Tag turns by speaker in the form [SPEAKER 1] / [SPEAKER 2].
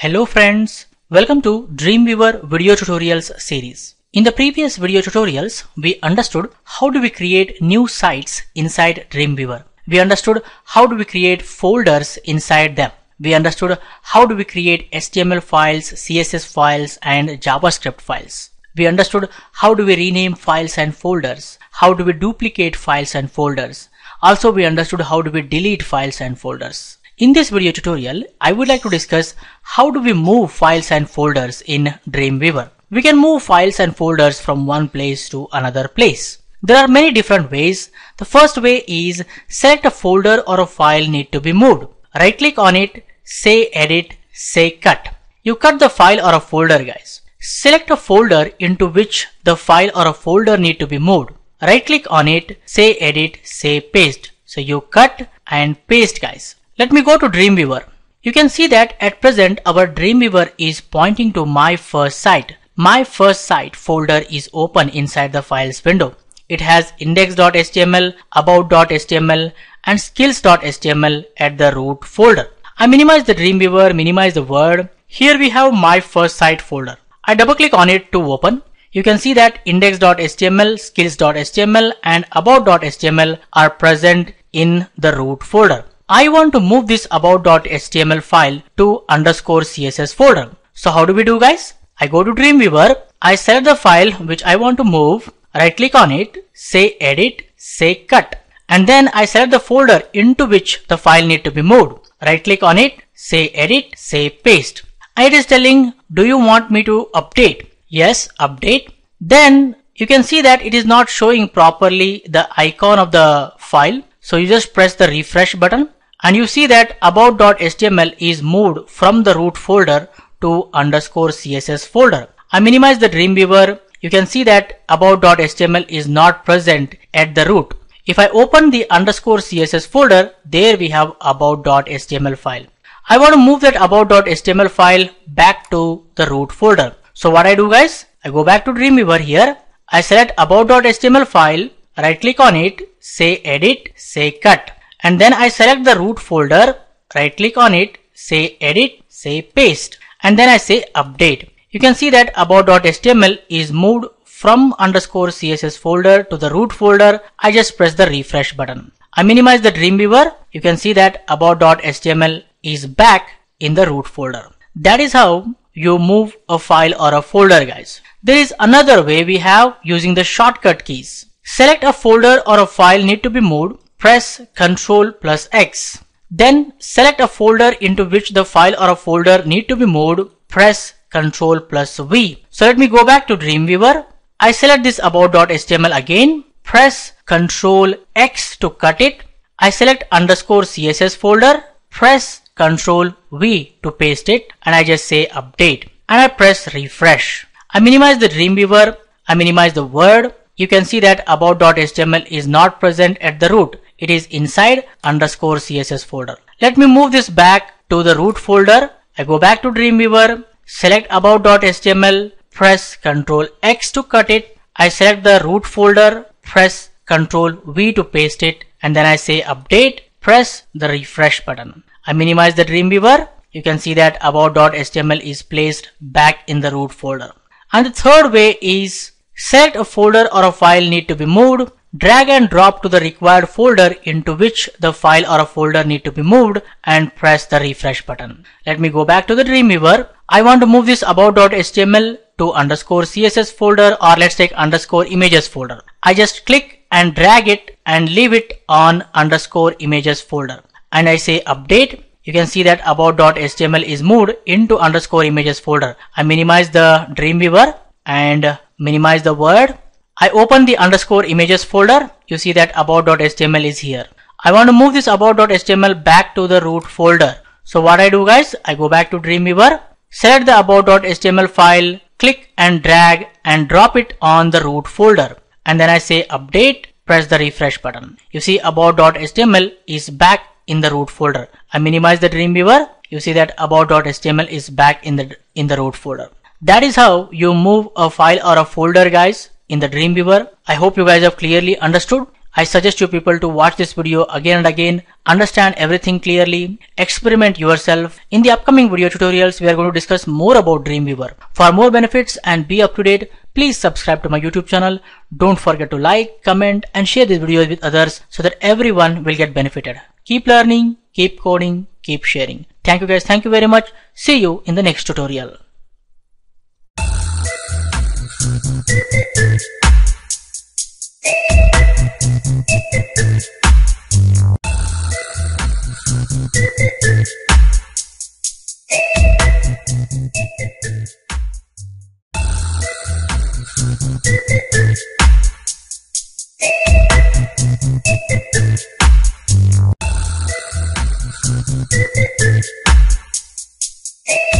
[SPEAKER 1] Hello friends, welcome to Dreamweaver video tutorials series. In the previous video tutorials, we understood how do we create new sites inside Dreamweaver. We understood how do we create folders inside them. We understood how do we create HTML files, CSS files and JavaScript files. We understood how do we rename files and folders, how do we duplicate files and folders. Also we understood how do we delete files and folders. In this video tutorial, I would like to discuss how do we move files and folders in Dreamweaver. We can move files and folders from one place to another place. There are many different ways. The first way is select a folder or a file need to be moved. Right click on it, say edit, say cut. You cut the file or a folder guys. Select a folder into which the file or a folder need to be moved. Right click on it, say edit, say paste. So you cut and paste guys. Let me go to Dreamweaver. You can see that at present our Dreamweaver is pointing to my first site. My first site folder is open inside the files window. It has index.html, about.html and skills.html at the root folder. I minimize the Dreamweaver, minimize the word. Here we have my first site folder. I double click on it to open. You can see that index.html, skills.html and about.html are present in the root folder. I want to move this about.html file to underscore CSS folder. So how do we do guys? I go to Dreamweaver, I select the file which I want to move, right click on it, say edit, say cut. And then I select the folder into which the file need to be moved. Right click on it, say edit, say paste. It is telling, do you want me to update? Yes, update. Then you can see that it is not showing properly the icon of the file. So you just press the refresh button and you see that about.html is moved from the root folder to underscore CSS folder. I minimize the Dreamweaver. You can see that about.html is not present at the root. If I open the underscore CSS folder, there we have about.html file. I want to move that about.html file back to the root folder. So what I do guys, I go back to Dreamweaver here. I select about.html file, right click on it, say edit, say cut. And then I select the root folder, right click on it, say edit, say paste. And then I say update. You can see that about.html is moved from underscore CSS folder to the root folder. I just press the refresh button. I minimize the Dreamweaver. You can see that about.html is back in the root folder. That is how you move a file or a folder guys. There is another way we have using the shortcut keys. Select a folder or a file need to be moved, press Ctrl plus X. Then select a folder into which the file or a folder need to be moved, press Ctrl plus V. So let me go back to Dreamweaver. I select this about.html again, press Ctrl X to cut it. I select underscore CSS folder, press Ctrl V to paste it and I just say update and I press refresh. I minimize the Dreamweaver, I minimize the word. You can see that about.html is not present at the root. It is inside underscore CSS folder. Let me move this back to the root folder. I go back to Dreamweaver, select about.html, press Ctrl X to cut it. I select the root folder, press Ctrl V to paste it and then I say update, press the refresh button. I minimize the Dreamweaver. You can see that about.html is placed back in the root folder. And the third way is select a folder or a file need to be moved, drag and drop to the required folder into which the file or a folder need to be moved and press the refresh button. Let me go back to the Dreamweaver. I want to move this about.html to underscore CSS folder or let's take underscore images folder. I just click and drag it and leave it on underscore images folder and I say update you can see that about.html is moved into underscore images folder. I minimize the Dreamweaver and minimize the word. I open the underscore images folder. You see that about.html is here. I want to move this about.html back to the root folder. So what I do guys, I go back to Dreamweaver, select the about.html file, click and drag and drop it on the root folder. And then I say update, press the refresh button. You see about.html is back in the root folder. I minimize the Dreamweaver. You see that about.html is back in the in the root folder. That is how you move a file or a folder guys in the Dreamweaver. I hope you guys have clearly understood. I suggest you people to watch this video again and again, understand everything clearly, experiment yourself. In the upcoming video tutorials, we are going to discuss more about Dreamweaver. For more benefits and be up to date, please subscribe to my YouTube channel. Don't forget to like, comment and share this video with others so that everyone will get benefited. Keep learning, keep coding, keep sharing. Thank you guys. Thank you very much. See you in the next tutorial.
[SPEAKER 2] You.